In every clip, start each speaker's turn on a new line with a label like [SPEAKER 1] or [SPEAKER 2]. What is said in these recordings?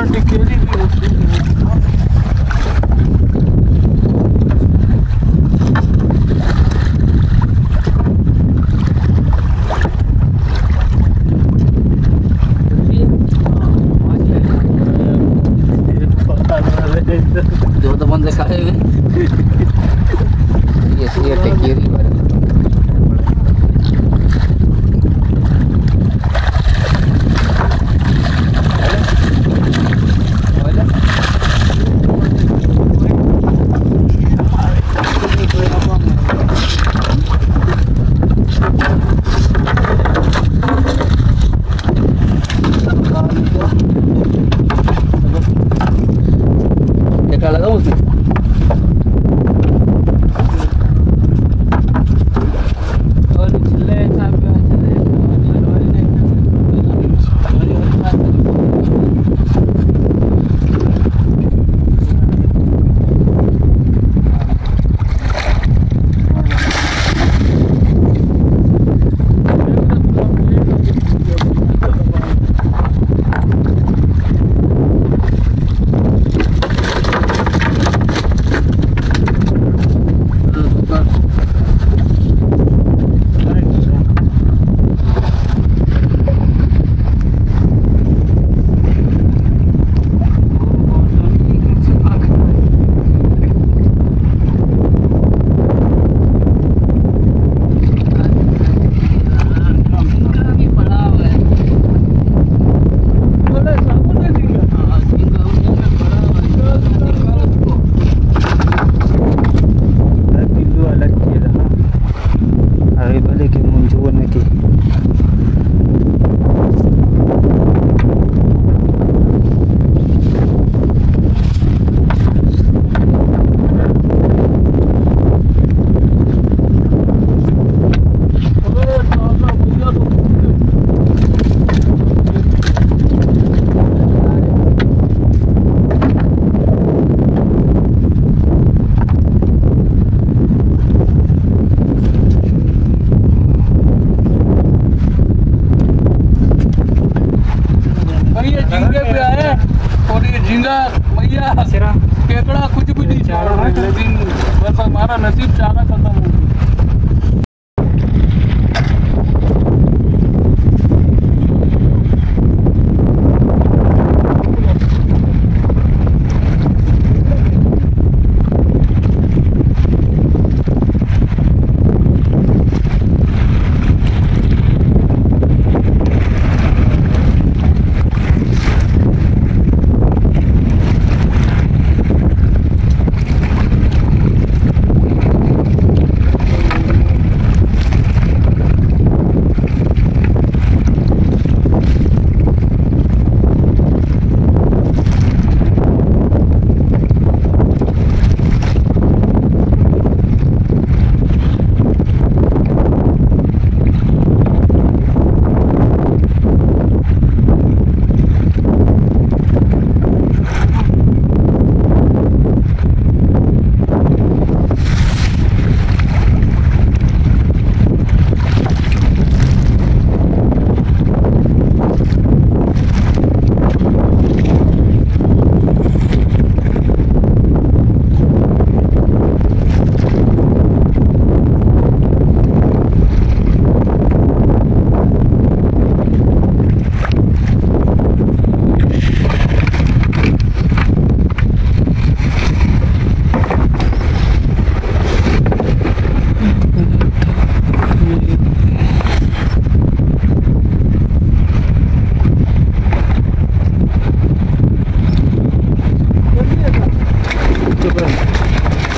[SPEAKER 1] तेरा टिकेली भी होती है
[SPEAKER 2] Yo te pon de caer.
[SPEAKER 1] आए और ये झींगा मैया। केकड़ा कुछ भी नहीं। लेकिन बस हमारा नसीब चारा खत्म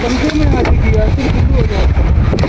[SPEAKER 1] कमज़ोर में आगे किया सिर्फ़ हो जाए